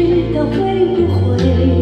知道会不会？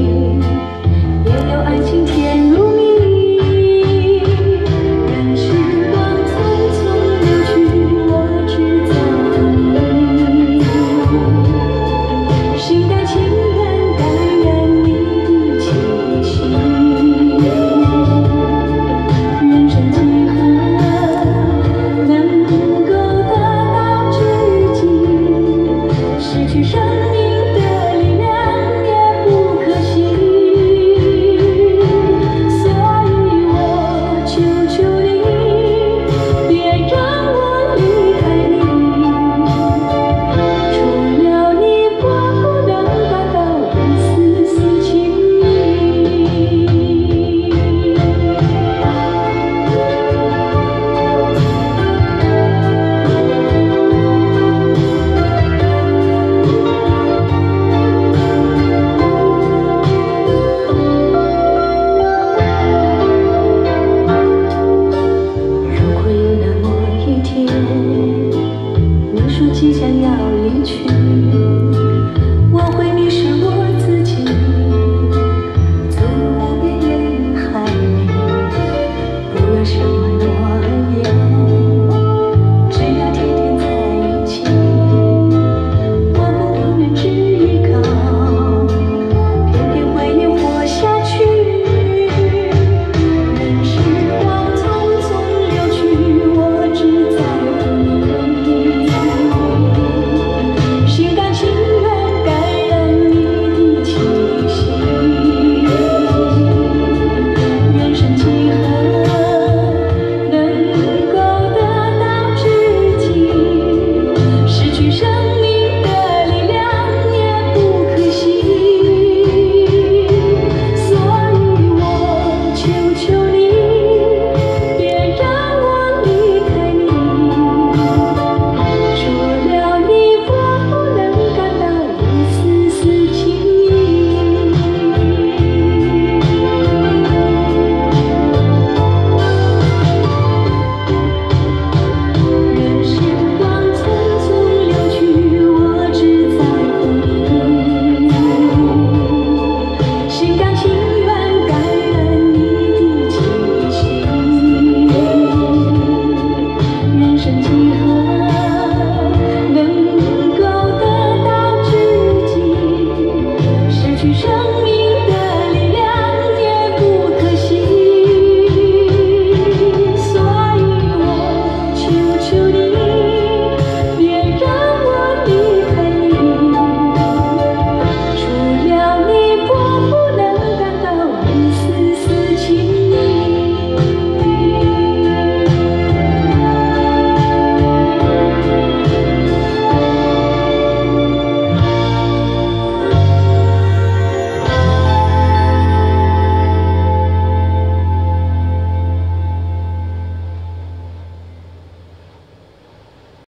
说即将要离去。